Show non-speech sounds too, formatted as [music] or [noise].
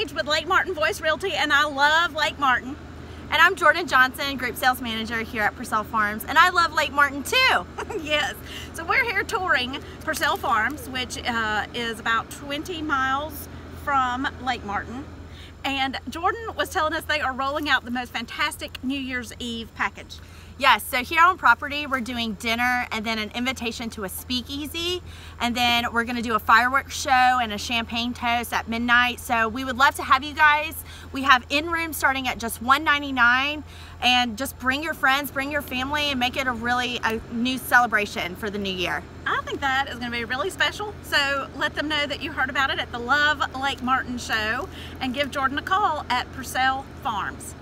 Lake Martin Voice Realty and I love Lake Martin. And I'm Jordan Johnson, Group Sales Manager here at Pursell Farms, and I love Lake Martin too. [laughs] yes, so we're here touring Pursell Farms, which uh, is about 20 miles from Lake Martin. And Jordan was telling us they are rolling out the most fantastic New Year's Eve package. Yes, so here on property, we're doing dinner and then an invitation to a speakeasy. And then we're gonna do a fireworks show and a champagne toast at midnight. So we would love to have you guys. We have in-room starting at just 199 and just bring your friends, bring your family and make it a really a new celebration for the new year. Think that is gonna be really special. So let them know that you heard about it at the Love Lake Martin show and give Jordan a call at Pursell Farms.